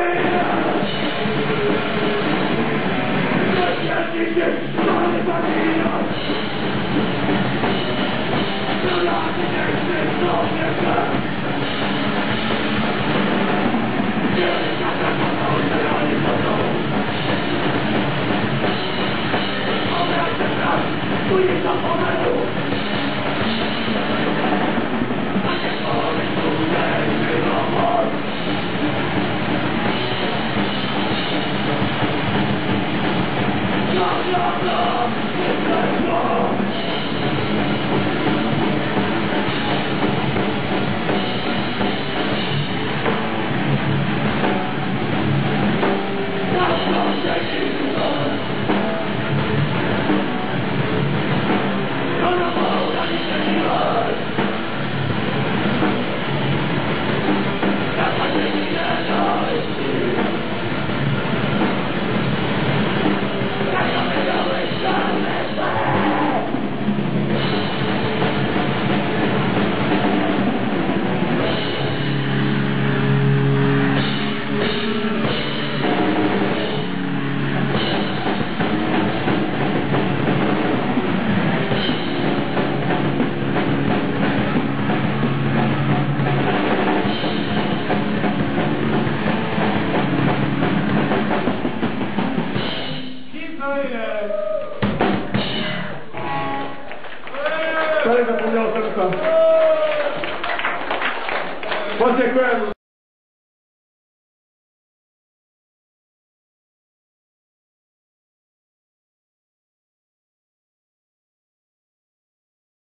Thank you. Você